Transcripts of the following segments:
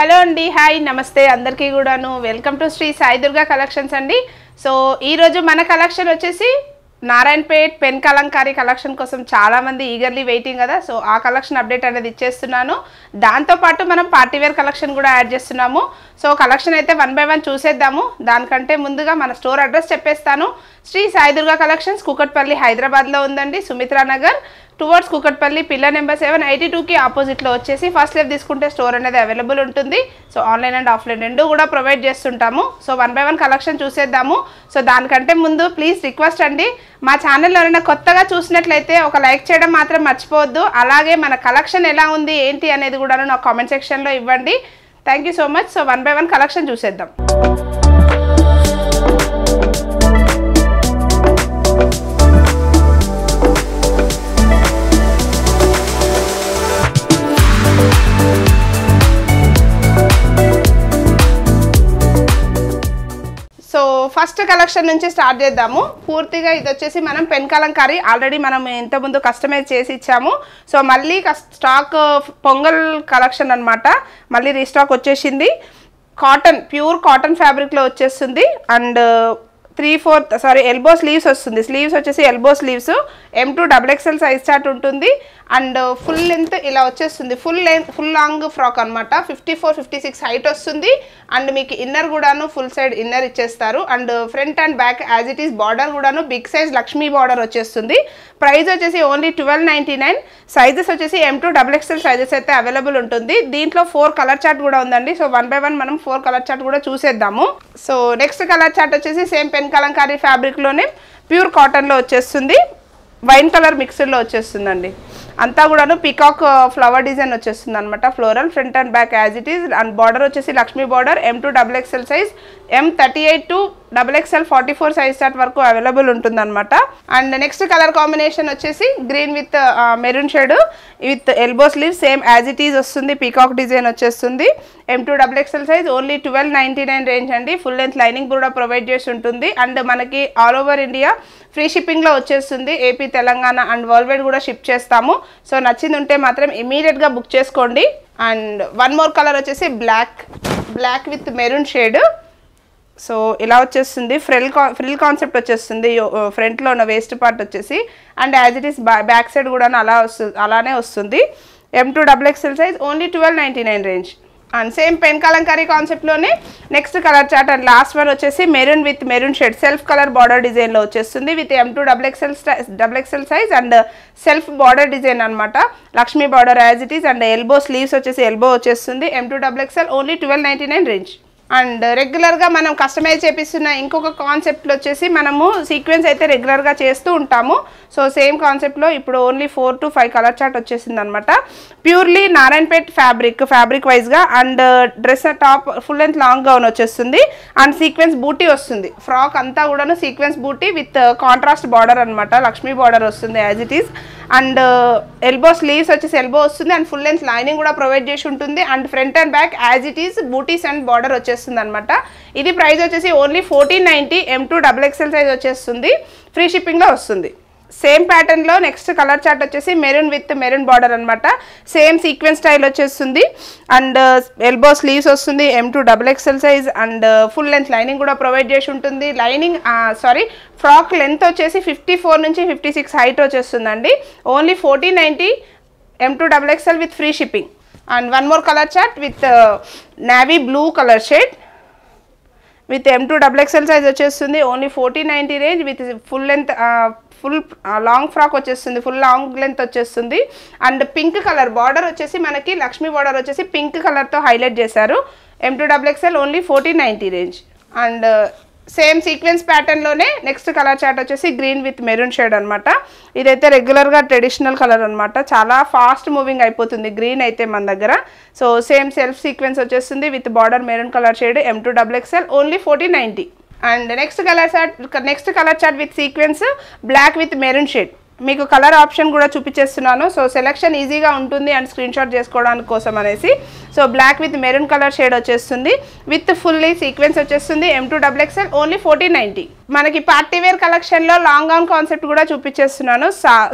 Hello అండి hi నమస్తే అందరికీ కూడాను. Welcome to Shri Sai Durga collections అండి. సో ఈరోజు మన కలెక్షన్ వచ్చేసి నారాయణపేట్ పెన్ కలంకారీ కలెక్షన్ కోసం చాలామంది ఈగర్లీ వెయిటింగ్ కదా. సో ఆ కలెక్షన్ అప్డేట్ అనేది ఇచ్చేస్తున్నాను. దాంతోపాటు మనం పార్టీవేర్ కలెక్షన్ కూడా యాడ్ చేస్తున్నాము. సో కలెక్షన్ అయితే వన్ బై వన్ చూసేద్దాము. దానికంటే ముందుగా మన స్టోర్ అడ్రస్ చెప్పేస్తాను. శ్రీ సాయి దుర్గా కలెక్షన్స్ కుకట్పల్లి హైదరాబాద్లో ఉందండి Sumitra Nagar towards Kukatpally pillar number seven eighty టూకి ఆపోజిట్లో వచ్చేసి ఫస్ట్ లెఫ్ తీసుకుంటే స్టోర్ అనేది అవైలబుల్ ఉంటుంది. సో ఆన్లైన్ అండ్ ఆఫ్లైన్ రెండు కూడా ప్రొవైడ్ చేస్తుంటాము. So one by one collection చూసేద్దాము. సో దానికంటే ముందు ప్లీజ్ రిక్వెస్ట్ అండి. మా ఛానల్లో ఎవరైనా కొత్తగా చూసినట్లయితే ఒక లైక్ చేయడం మాత్రం మర్చిపోవద్దు. అలాగే మన కలెక్షన్ ఎలా ఉంది ఏంటి అనేది కూడా నాకు కామెంట్ సెక్షన్లో ఇవ్వండి. Thank you so much so one by one collection చూసేద్దాం. కలెక్షన్ నుంచి స్టార్ట్ చేద్దాము. పూర్తిగా ఇది వచ్చేసి మనం పెన్ కలంకారీ ఆల్రెడీ మనం ఇంతకుముందు కస్టమైజ్ చేసి ఇచ్చాము. సో మళ్ళీ స్టాక్ uh, పొంగల్ కలెక్షన్ అనమాట మళ్ళీ రీస్టాక్ వచ్చేసింది. కాటన్ ప్యూర్ కాటన్ ఫ్యాబ్రిక్లో వచ్చేస్తుంది. And three fourth sorry elbow sleeves వస్తుంది. స్లీవ్స్ వచ్చేసి elbow sleeves M to double XL size chart ఉంటుంది. అండ్ ఫుల్ లెంత్ ఇలా వచ్చేస్తుంది. Full length full long frock అనమాట fifty four fifty six height వస్తుంది. And మీకు ఇన్నర్ కూడాను ఫుల్ సైడ్ ఇన్నర్ ఇచ్చేస్తారు. And front and back as it is border కూడాను big size Lakshmi border వచ్చేస్తుంది. ప్రైస్ వచ్చేసి only twelve ninety nine. Sizes వచ్చేసి M to double XL sizes అయితే available ఉంటుంది. దీంట్లో ఫోర్ కలర్ చార్ట్ కూడా ఉందండి. సో వన్ బై వన్ మనం ఫోర్ కలర్ చార్ట్ కూడా చూసేద్దాము. సో నెక్స్ట్ కలర్ చార్ట్ వచ్చేసి సేమ్ పెన్ కలంకారీ ఫ్యాబ్రిక్లోనే ప్యూర్ కాటన్లో వచ్చేస్తుంది. వైన్ కలర్ మిక్స్డ్లో వచ్చేస్తుందండి. అంతా కూడాను పికాక్ ఫ్లవర్ డిజైన్ వచ్చేస్తుంది అనమాట floral front and back as it is and border వచ్చేసి Lakshmi border M to double XL size M thirty eight to double XL forty four size start వరకు available ఉంటుంది అనమాట and next colour combination వచ్చేసి green with maroon shade with elbow sleeve same as it is వస్తుంది. Peacock design వచ్చేస్తుంది. M to double XL size only twelve ninety nine range అండి. Full length lining కూడా provide చేసి ఉంటుంది. And మనకి all over India free షిప్పింగ్లో వచ్చేస్తుంది. AP Telangana and world wide కూడా షిప్ చేస్తాము. సో నచ్చింది ఉంటే మాత్రం ఇమీడియట్గా బుక్ చేసుకోండి. అండ్ వన్ మోర్ కలర్ వచ్చేసి black black with maroon shade so ఇలా వచ్చేస్తుంది. ఫ్రిల్ కా ఫ్రిల్ కాన్సెప్ట్ వచ్చేస్తుంది. ఫ్రంట్లో ఉన్న వేస్ట్ పార్ట్ వచ్చేసి and as it is back side కూడా అలా వస్తుంది అలానే వస్తుంది. M to double XL size only twelve ninety nine range and same pen Kalamkari కాన్సెప్ట్లోనే next colour chart and last one వచ్చేసి maroon with maroon shade self colour border డిజైన్లో వచ్చేస్తుంది with M to double XL double XL size and self border design అనమాట Lakshmi border as it is and elbow sleeves వచ్చేసి elbow వచ్చేస్తుంది. M to double XL only twelve ninety nine range and రెగ్యులర్గా మనం customise చేపిస్తున్న ఇంకొక కాన్సెప్ట్లో వచ్చేసి మనము sequence అయితే రెగ్యులర్గా చేస్తూ ఉంటాము. సో సేమ్ కాన్సెప్ట్లో ఇప్పుడు only four to five colour chart వచ్చేసింది అనమాట ప్యూర్లీ నారాయణపేట్ ఫ్యాబ్రిక్ ఫ్యాబ్రిక్ వైజ్గా and dress top full length long gown వచ్చేస్తుంది. అండ్ సీక్వెన్స్ బూటీ వస్తుంది. ఫ్రాక్ అంతా కూడాను sequence booti with contrast border అనమాట. లక్ష్మీ బార్డర్ వస్తుంది as it is and elbow sleeves వచ్చేసి ఎల్బో వస్తుంది అండ్ ఫుల్ లెంత్ లైనింగ్ కూడా ప్రొవైడ్ చేసి ఉంటుంది. And front and back as it is bootis and border వచ్చేస్తుంది అనమాట ఇది ప్రైస్ వచ్చేసి only fourteen ninety M to double XL size వచ్చేస్తుంది. ఫ్రీ షిప్పింగ్లో వస్తుంది. సేమ్ ప్యాటర్న్లో నెక్స్ట్ కలర్ చార్ట్ వచ్చేసి మెరూన్ విత్ మెరూన్ బార్డర్ అనమాట సేమ్ సీక్వెన్స్ స్టైల్ వచ్చేస్తుంది. అండ్ ఎల్బో స్లీవ్స్ వస్తుంది M to double XL size and full length lining కూడా provide చేసి ఉంటుంది. లైనింగ్ సారీ ఫ్రాక్ లెంత్ వచ్చేసి ఫిఫ్టీ ఫోర్ నుంచి ఫిఫ్టీ సిక్స్ హైట్ వచ్చేస్తుందండి. Only fourteen ninety M to double XL with free shipping and one more colour chart with navy blue colour shade with M to double XL size వచ్చేస్తుంది. Only fourteen ninety range with full length full long frock వచ్చేస్తుంది. Full long length వచ్చేస్తుంది. And pink colour border వచ్చేసి మనకి Lakshmi border వచ్చేసి pink కలర్తో highlight చేశారు. M to double XL only fourteen ninety range and same sequence ప్యాటర్న్లోనే next colour chart వచ్చేసి green with maroon shade అనమాట ఇదైతే రెగ్యులర్గా ట్రెడిషనల్ కలర్ అనమాట చాలా ఫాస్ట్ మూవింగ్ అయిపోతుంది గ్రీన్ అయితే మన దగ్గర. సో సేమ్ సెల్ఫ్ సీక్వెన్స్ వచ్చేస్తుంది with border maroon colour shade M to double XL only fourteen ninety and next colour chart next colour chart with sequence black with maroon shade మీకు colour option కూడా చూపించేస్తున్నాను. So selection ఈజీగా ఉంటుంది and screen shot చేసుకోవడానికి కోసం అనేసి. So black with maroon colour shade వచ్చేస్తుంది. With fully sequence వచ్చేస్తుంది. M to double XL only fourteen ninety మనకి పార్టీ వేర్ కలెక్షన్లో లాంగ్ ఆన్ కాన్సెప్ట్ కూడా చూపించేస్తున్నాను.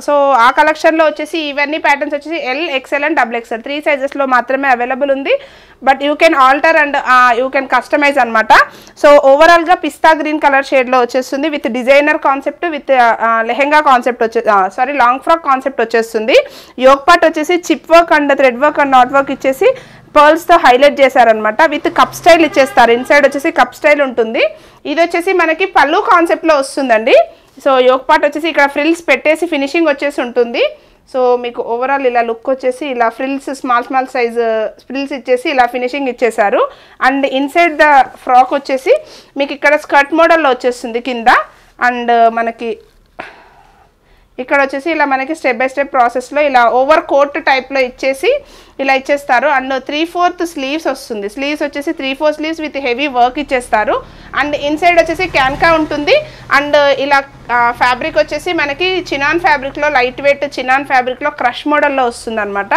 సో ఆ కలెక్షన్లో వచ్చేసి ఇవన్నీ ప్యాటర్న్స్ వచ్చేసి L XL and double XL three సైజెస్లో మాత్రమే అవైలబుల్ ఉంది. But you can alter and you can customise అనమాట సో ఓవరాల్గా పిస్తా గ్రీన్ కలర్ షేడ్లో వచ్చేస్తుంది. With designer concept with lehenga concept వచ్చే సారీ లాంగ్ ఫ్రాక్ కాన్సెప్ట్ వచ్చేస్తుంది. యోగ్ పార్ట్ వచ్చేసి chip work and thread work and knot work ఇచ్చేసి పర్ల్స్తో highlight చేశారనమాట విత్ కప్ స్టైల్ ఇచ్చేస్తారు. ఇన్సైడ్ వచ్చేసి కప్ స్టైల్ ఉంటుంది. ఇది వచ్చేసి మనకి పళ్ళు కాన్సెప్ట్లో వస్తుందండి. సో యోగ్ పార్ట్ వచ్చేసి ఇక్కడ ఫ్రిల్స్ పెట్టేసి ఫినిషింగ్ వచ్చేసి ఉంటుంది. సో మీకు ఓవరాల్ ఇలా లుక్ వచ్చేసి ఇలా frills small small size frills ఇచ్చేసి ఇలా ఫినిషింగ్ ఇచ్చేసారు అండ్ ఇన్సైడ్ ద ఫ్రాక్ వచ్చేసి మీకు ఇక్కడ స్కర్ట్ మోడల్లో వచ్చేస్తుంది కింద. అండ్ మనకి ఇక్కడ వచ్చేసి ఇలా మనకి స్టెప్ బై స్టెప్ ప్రాసెస్లో ఇలా ఓవర్ కోట్ టైప్లో ఇచ్చేసి ఇలా ఇచ్చేస్తారు. అండ్ త్రీ ఫోర్త్ స్లీవ్స్ వస్తుంది. స్లీవ్స్ వచ్చేసి three four sleeves with heavy work ఇచ్చేస్తారు. అండ్ ఇన్సైడ్ వచ్చేసి క్యాన్కా ఉంటుంది. అండ్ ఇలా ఫ్యాబ్రిక్ వచ్చేసి మనకి చినాన్ ఫ్యాబ్రిక్లో లైట్ వెయిట్ చినాన్ ఫ్యాబ్రిక్లో క్రష్ మోడల్లో వస్తుంది అనమాట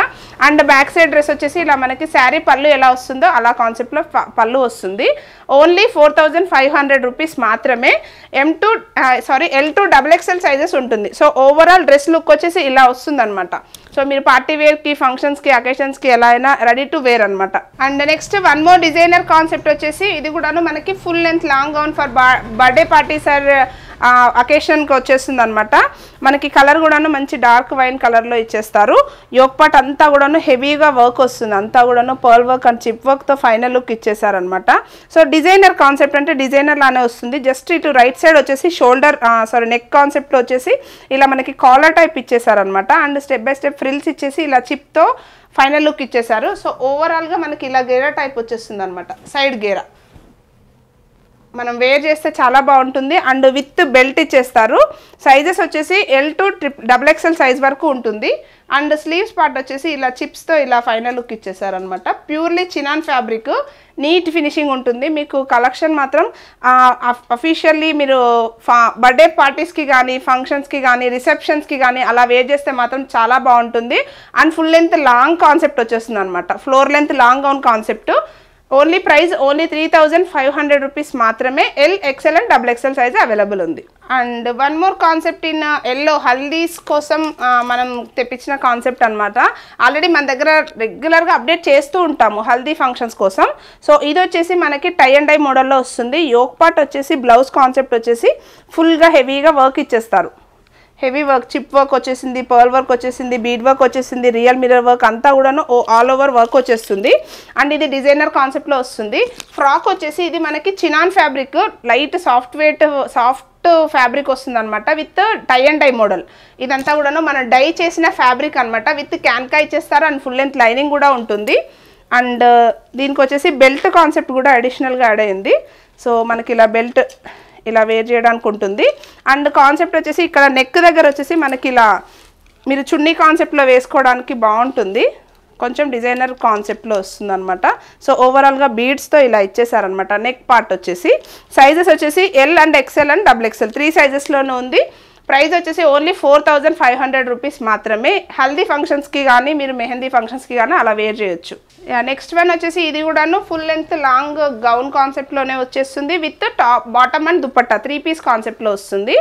అండ్ బ్యాక్ సైడ్ డ్రెస్ వచ్చేసి ఇలా మనకి శారీ పళ్ళు ఎలా వస్తుందో అలా కాన్సెప్ట్లో పళ్ళు వస్తుంది. Only four thousand five hundred rupees మాత్రమే. M to sorry L to double XL sizes ఉంటుంది. సో ఓవరాల్ డ్రెస్ లుక్ వచ్చేసి ఇలా వస్తుంది అనమాట సో మీరు పార్టీ వేర్కి ఫంక్షన్స్కి అకేషన్స్కి ఎలా అయినా రెడీ టు వేర్ అనమాట and next one more designer concept వచ్చేసి ఇది కూడాను మనకి full length long gown for birthday party sir అకేషన్కి వచ్చేస్తుంది అనమాట మనకి కలర్ కూడాను మంచి డార్క్ వైన్ కలర్లో ఇచ్చేస్తారు. యోక్ పాట్ అంతా కూడాను హెవీగా వర్క్ వస్తుంది. అంతా కూడాను పర్ల్ వర్క్ అండ్ చిప్ వర్క్తో ఫైనల్ లుక్ ఇచ్చేసారనమాట. సో డిజైనర్ కాన్సెప్ట్ అంటే డిజైనర్ లానే వస్తుంది. జస్ట్ ఇటు రైట్ సైడ్ వచ్చేసి షోల్డర్ సారీ నెక్ కాన్సెప్ట్లో వచ్చేసి ఇలా మనకి collar type ఇచ్చేసారనమాట. And step by step frills ఇచ్చేసి ఇలా చిప్తో ఫైనల్ లుక్ ఇచ్చేసారు. సో ఓవరాల్గా మనకి ఇలా గేరా టైప్ వచ్చేస్తుంది అనమాట సైడ్ గేరా. మనం వేర్ చేస్తే చాలా బాగుంటుంది. అండ్ విత్ బెల్ట్ ఇచ్చేస్తారు. సైజెస్ వచ్చేసి L to triple double XL size వరకు ఉంటుంది. అండ్ స్లీవ్స్ పార్ట్ వచ్చేసి ఇలా చిప్స్తో ఇలా final look ఇచ్చేసారనమాట purely chinon fabric. Neat finishing ఉంటుంది. మీకు కలెక్షన్ మాత్రం అఫీషియల్లీ మీరు ఫా బర్త్డే పార్టీస్కి కానీ ఫంక్షన్స్కి కానీ రిసెప్షన్స్కి కానీ అలా వేర్ చేస్తే మాత్రం చాలా బాగుంటుంది. And full length long concept వచ్చేస్తుంది అనమాట floor length long gown concept. Only price only three thousand five hundred rupees మాత్రమే L XL and double XL size available ఉంది. And one more concept in yellow haldis కోసం మనం తెప్పించిన concept అనమాట already మన దగ్గర రెగ్యులర్గా అప్డేట్ చేస్తూ ఉంటాము హల్దీ ఫంక్షన్స్ కోసం. సో ఇది వచ్చేసి మనకి టై అండ్ డై మోడల్లో వస్తుంది. యోక్ పార్ట్ వచ్చేసి బ్లౌజ్ కాన్సెప్ట్ వచ్చేసి ఫుల్గా హెవీగా వర్క్ ఇచ్చేస్తారు. హెవీ వర్క్ చిప్ వర్క్ వచ్చేసింది పర్ల్ వర్క్ వచ్చేసింది బీడ్ వర్క్ వచ్చేసింది రియల్ మిరర్ వర్క్ అంతా కూడాను ఆల్ ఓవర్ వర్క్ వచ్చేస్తుంది. అండ్ ఇది డిజైనర్ కాన్సెప్ట్లో వస్తుంది. ఫ్రాక్ వచ్చేసి ఇది మనకి chinon fabric light soft weight soft fabric వస్తుంది అనమాట with tie and dye model. ఇదంతా కూడాను మనం డై చేసిన ఫ్యాబ్రిక్ అనమాట విత్ క్యాన్కా ఇచ్చేస్తారు అండ్ ఫుల్ లెంత్ లైనింగ్ కూడా ఉంటుంది. అండ్ దీనికి వచ్చేసి బెల్ట్ కాన్సెప్ట్ కూడా అడిషనల్గా యాడ్ అయింది. సో మనకి ఇలా బెల్ట్ ఇలా వేర్ చేయడానికి ఉంటుంది. అండ్ కాన్సెప్ట్ వచ్చేసి ఇక్కడ నెక్ దగ్గర వచ్చేసి మనకి ఇలా మీరు చున్నీ కాన్సెప్ట్లో వేసుకోవడానికి బాగుంటుంది. కొంచెం డిజైనర్ కాన్సెప్ట్లో వస్తుంది అనమాట సో ఓవరాల్గా బీడ్స్తో ఇలా ఇచ్చేసారనమాట నెక్ పార్ట్ వచ్చేసి. సైజెస్ వచ్చేసి L and XL and double XL three సైజెస్లోనూ ఉంది. ప్రైస్ వచ్చేసి only four thousand five hundred rupees మాత్రమే. హల్దీ ఫంక్షన్స్కి కానీ మీరు మెహందీ ఫంక్షన్స్కి కానీ అలా వేర్ చేయొచ్చు. నెక్స్ట్ వన్ వచ్చేసి ఇది కూడాను ఫుల్ లెంత్ లాంగ్ గౌన్ కాన్సెప్ట్లోనే వచ్చేస్తుంది. With top bottom and dupatta three piece కాన్సెప్ట్లో వస్తుంది.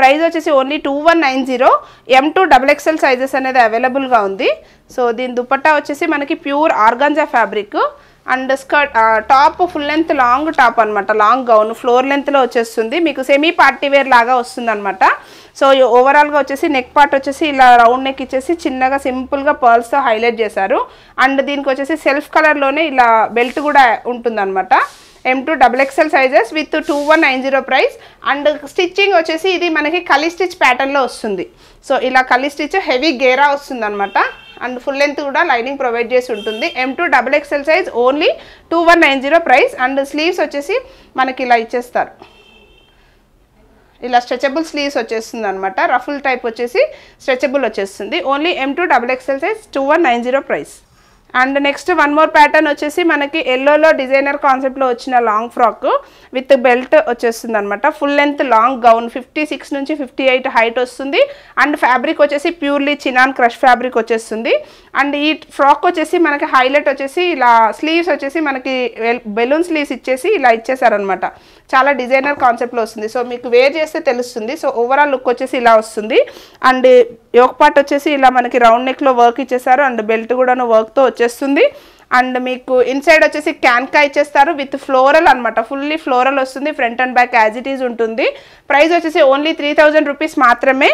ప్రైస్ వచ్చేసి only two one nine zero. M to double XL sizes అనేది అవైలబుల్గా ఉంది. సో దీని దుపట్టా వచ్చేసి మనకి pure organza fabric. And skirt top full length long top అనమాట లాంగ్ గౌన్ ఫ్లోర్ లెంత్లో వచ్చేస్తుంది. మీకు సెమీ పార్టీ వేర్ లాగా వస్తుంది అనమాట సో ఓవరాల్గా వచ్చేసి నెక్ పార్ట్ వచ్చేసి ఇలా రౌండ్ నెక్ ఇచ్చేసి చిన్నగా సింపుల్గా పర్ల్స్తో హైలైట్ చేశారు. అండ్ దీనికి వచ్చేసి సెల్ఫ్ కలర్లోనే ఇలా బెల్ట్ కూడా ఉంటుందన్నమాట. M to double XL sizes with two one nine zero price and stitching వచ్చేసి ఇది మనకి కలి స్టిచ్ ప్యాటర్న్లో వస్తుంది. సో ఇలా కలి స్టిచ్ హెవీ గేరా వస్తుంది అనమాట అండ్ ఫుల్ లెంత్ కూడా లైనింగ్ ప్రొవైడ్ చేసి ఉంటుంది. M to double XL size only two one nine zero price and sleeves వచ్చేసి మనకి ఇలా ఇచ్చేస్తారు. ఇలా స్ట్రెచబుల్ స్లీవ్స్ వచ్చేస్తుంది అనమాట రఫుల్ టైప్ వచ్చేసి స్ట్రెచబుల్ వచ్చేస్తుంది. Only M to double XL size two one nine zero price and next one more pattern వచ్చేసి మనకి ఎల్లోలో డిజైనర్ కాన్సెప్ట్లో వచ్చిన లాంగ్ ఫ్రాక్ విత్ బెల్ట్ వచ్చేస్తుంది అనమాట full length long gown fifty six నుంచి ఫిఫ్టీ ఎయిట్ హైట్ వస్తుంది. And fabric వచ్చేసి purely chinon crush fabric వచ్చేస్తుంది. అండ్ ఈ ఫ్రాక్ వచ్చేసి మనకి హైలైట్ వచ్చేసి ఇలా స్లీవ్స్ వచ్చేసి మనకి బెలూన్ స్లీవ్స్ ఇచ్చేసి ఇలా ఇచ్చేసారనమాట చాలా డిజైనర్ కాన్సెప్ట్లో వస్తుంది. సో మీకు వేర్ చేస్తే తెలుస్తుంది. సో ఓవరాల్ లుక్ వచ్చేసి ఇలా వస్తుంది. అండ్ యోక్ పార్ట్ వచ్చేసి ఇలా మనకి రౌండ్ నెక్లో వర్క్ ఇచ్చేసారు. అండ్ బెల్ట్ కూడాను వర్క్తో వచ్చేస్తుంది. అండ్ మీకు ఇన్సైడ్ వచ్చేసి క్యాన్కా ఇచ్చేస్తారు విత్ ఫ్లోరల్ అనమాట ఫుల్లీ ఫ్లోరల్ వస్తుంది. Front and back as it is ఉంటుంది. ప్రైస్ వచ్చేసి ఓన్లీ త్రీ థౌజండ్ రూపీస్ మాత్రమే.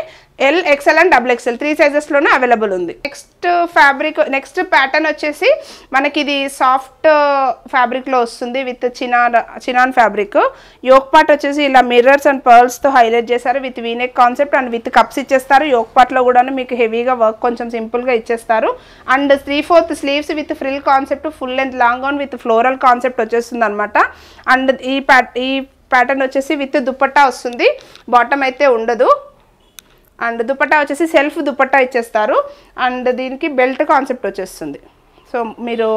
L XL and double XL three సైజెస్లోనే available ఉంది. నెక్స్ట్ ఫ్యాబ్రిక్ నెక్స్ట్ ప్యాటర్న్ వచ్చేసి మనకి ఇది సాఫ్ట్ ఫ్యాబ్రిక్లో uh, వస్తుంది with chinon chinon fabric yoke part వచ్చేసి ఇలా మిర్రర్స్ అండ్ పర్ల్స్తో హైలైట్ చేశారు. With V neck concept and with cuffs ఇచ్చేస్తారు. యోక్ పార్ట్లో కూడా మీకు హెవీగా వర్క్ కొంచెం సింపుల్గా ఇచ్చేస్తారు. And three fourth sleeves with frill concept full length long on with floral concept వచ్చేస్తుంది అనమాట అండ్ ఈ ప్యాట్ ఈ ప్యాటర్న్ వచ్చేసి విత్ దుపట్టా వస్తుంది. బాటమ్ అయితే ఉండదు. అండ్ దుపట్టా వచ్చేసి సెల్ఫ్ దుపట్టా ఇచ్చేస్తారు. అండ్ దీనికి బెల్ట్ కాన్సెప్ట్ వచ్చేస్తుంది. సో మీరు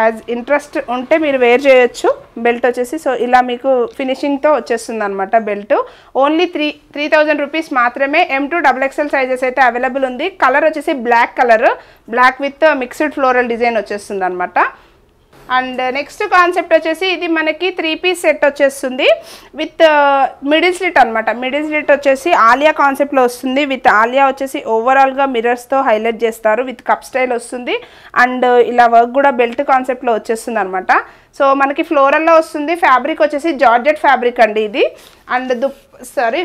యాజ్ ఇంట్రెస్ట్ ఉంటే మీరు వేర్ చేయొచ్చు. బెల్ట్ వచ్చేసి సో ఇలా మీకు ఫినిషింగ్తో వచ్చేస్తుంది అనమాట belt. Only three three thousand rupees మాత్రమే M to double XL sizes అయితే అవైలబుల్ ఉంది. కలర్ వచ్చేసి black colour. Black with mixed floral design వచ్చేస్తుంది అనమాట అండ్ నెక్స్ట్ కాన్సెప్ట్ వచ్చేసి ఇది మనకి త్రీ పీస్ సెట్ వచ్చేస్తుంది విత్ మిడిల్ స్లిట్ అనమాట మిడిల్ స్లిట్ వచ్చేసి ఆలియా కాన్సెప్ట్లో వస్తుంది. విత్ ఆలియా వచ్చేసి ఓవరాల్గా మిరర్స్తో హైలైట్ చేస్తారు. విత్ కప్ స్టైల్ వస్తుంది. అండ్ ఇలా వర్క్ కూడా బెల్ట్ కాన్సెప్ట్లో వచ్చేస్తుంది అనమాట సో మనకి ఫ్లోరల్లో వస్తుంది. ఫ్యాబ్రిక్ వచ్చేసి జార్జెట్ ఫ్యాబ్రిక్ అండి ఇది. అండ్ దు సారీ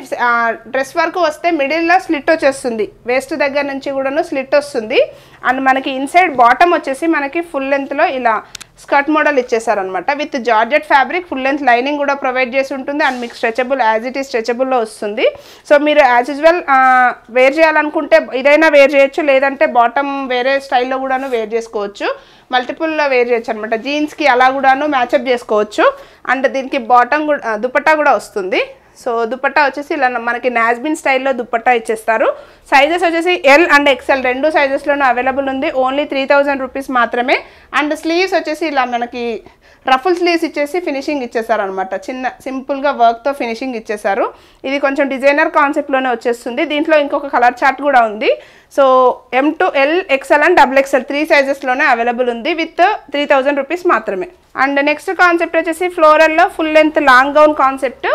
డ్రెస్ వరకు వస్తే మిడిల్లో స్లిట్ వచ్చేస్తుంది. వేస్ట్ దగ్గర నుంచి కూడాను స్లిట్ వస్తుంది. అండ్ మనకి ఇన్సైడ్ బాటమ్ వచ్చేసి మనకి ఫుల్ లెంత్లో ఇలా skirt model ఇచ్చేసారనమాట with georgette fabric full length lining కూడా ప్రొవైడ్ చేసి ఉంటుంది. అండ్ మీకు స్ట్రెచబుల్ యాజ్ ఇట్ ఈస్ స్ట్రెచబుల్లో వస్తుంది. సో మీరు యాజ్ యూజువల్ వేర్ చేయాలనుకుంటే ఇదైనా వేర్ చేయొచ్చు. లేదంటే బాటమ్ వేరే స్టైల్లో కూడాను వేర్ చేసుకోవచ్చు. మల్టిపుల్లో వేర్ చేయొచ్చు అనమాట జీన్స్కి అలా కూడా కూడాను మ్యాచప్ చేసుకోవచ్చు. అండ్ దీనికి బాటమ్ కూడా దుపట్టా కూడా వస్తుంది. సో దుపట్టా వచ్చేసి ఇలా మనకి నాజ్బిన్ స్టైల్లో దుపట్టా ఇచ్చేస్తారు. సైజెస్ వచ్చేసి ఎల్ అండ్ ఎక్స్ఎల్ రెండు సైజెస్లోనూ అవైలబుల్ ఉంది. ఓన్లీ త్రీ థౌజండ్ రూపీస్ మాత్రమే. అండ్ స్లీవ్స్ వచ్చేసి ఇలా మనకి రఫుల్ స్లీవ్స్ ఇచ్చేసి ఫినిషింగ్ ఇచ్చేసారు అనమాట చిన్న సింపుల్గా వర్క్తో ఫినిషింగ్ ఇచ్చేసారు. ఇది కొంచెం డిజైనర్ కాన్సెప్ట్లోనే వచ్చేస్తుంది. దీంట్లో ఇంకొక కలర్ చార్ట్ కూడా ఉంది. So M to L XL and double XL three సైజెస్లోనే available ఉంది విత్ త్రీ థౌజండ్ రూపీస్ మాత్రమే. అండ్ నెక్స్ట్ కాన్సెప్ట్ వచ్చేసి ఫ్లోరల్లో full length long gown concept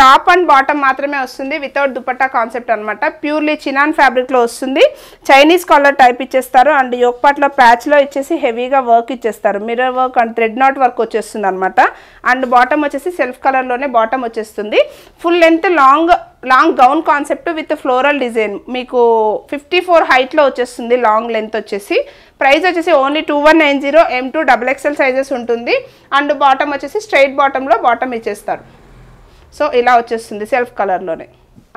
top and bottom మాత్రమే వస్తుంది వితౌట్ దుపట్టా కాన్సెప్ట్ అనమాట ప్యూర్లీ చినాన్ ఫ్యాబ్రిక్లో వస్తుంది. చైనీస్ కాలర్ టైప్ ఇచ్చేస్తారు. And యోక్పాట్లో ప్యాచ్లో ఇచ్చేసి హెవీగా వర్క్ ఇచ్చేస్తారు. Mirror work and thread knot work వచ్చేస్తుంది అనమాట అండ్ బాటమ్ వచ్చేసి సెల్ఫ్ కలర్లోనే బాటమ్ వచ్చేస్తుంది. Full length long long gown concept with floral design. మీకు ఫిఫ్టీ ఫోర్ హైట్లో వచ్చేస్తుంది లాంగ్ లెంత్ వచ్చేసి. ప్రైస్ వచ్చేసి only two one nine zero M to double XL sizes ఉంటుంది. అండ్ బాటమ్ వచ్చేసి స్ట్రైట్ బాటంలో బాటమ్ ఇచ్చేస్తారు. సో ఇలా వచ్చేస్తుంది సెల్ఫ్ కలర్లోనే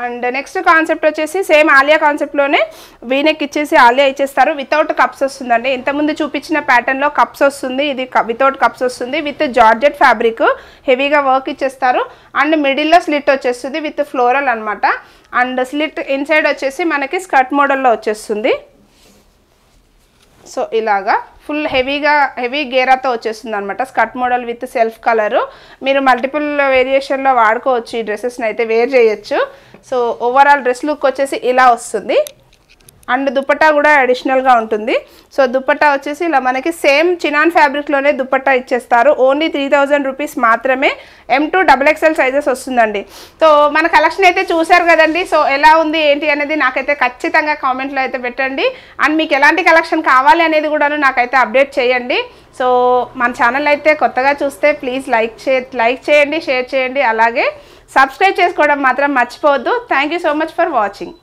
అండ్ నెక్స్ట్ కాన్సెప్ట్ వచ్చేసి సేమ్ ఆలియా కాన్సెప్ట్లోనే వీనెక్ ఇచ్చేసి ఆలియా ఇచ్చేస్తారు. వితౌట్ కప్స్ వస్తుందండి. ఇంతకుముందు చూపించిన ప్యాటర్న్లో కప్స్ వస్తుంది. ఇది వితౌట్ కప్స్ వస్తుంది. విత్ జార్జెట్ ఫ్యాబ్రిక్ హెవీగా వర్క్ ఇచ్చేస్తారు. అండ్ మిడిల్లో స్లిట్ వచ్చేస్తుంది విత్ ఫ్లోరల్ అనమాట అండ్ స్లిట్ ఇన్సైడ్ వచ్చేసి మనకి స్కర్ట్ మోడల్లో వచ్చేస్తుంది. సో ఇలాగా ఫుల్ హెవీగా హెవీ గేరాతో వచ్చేస్తుంది అనమాట skirt model with self colour. మీరు మల్టిపుల్ వేరియేషన్లో వాడుకోవచ్చు ఈ డ్రెస్సెస్ని అయితే వేర్ చేయొచ్చు. సో ఓవరాల్ డ్రెస్ లుక్ వచ్చేసి ఇలా వస్తుంది. అండ్ దుపట్టా కూడా అడిషనల్గా ఉంటుంది. సో దుపట్టా వచ్చేసి ఇలా మనకి సేమ్ చినాన్ ఫ్యాబ్రిక్లోనే దుపట్టా ఇచ్చేస్తారు. ఓన్లీ త్రీ థౌజండ్ రూపీస్ మాత్రమే M to double XL sizes వస్తుందండి. సో మన కలెక్షన్ అయితే చూశారు కదండి. సో ఎలా ఉంది ఏంటి అనేది నాకైతే ఖచ్చితంగా కామెంట్లో అయితే పెట్టండి. అండ్ మీకు ఎలాంటి కలెక్షన్ కావాలి అనేది కూడాను నాకైతే అప్డేట్ చేయండి. సో మన ఛానల్ అయితే కొత్తగా చూస్తే ప్లీజ్ లైక్ చే లైక్ చేయండి షేర్ చేయండి. అలాగే సబ్స్క్రైబ్ చేసుకోవడం మాత్రం మర్చిపోవద్దు. Thank you so much for watching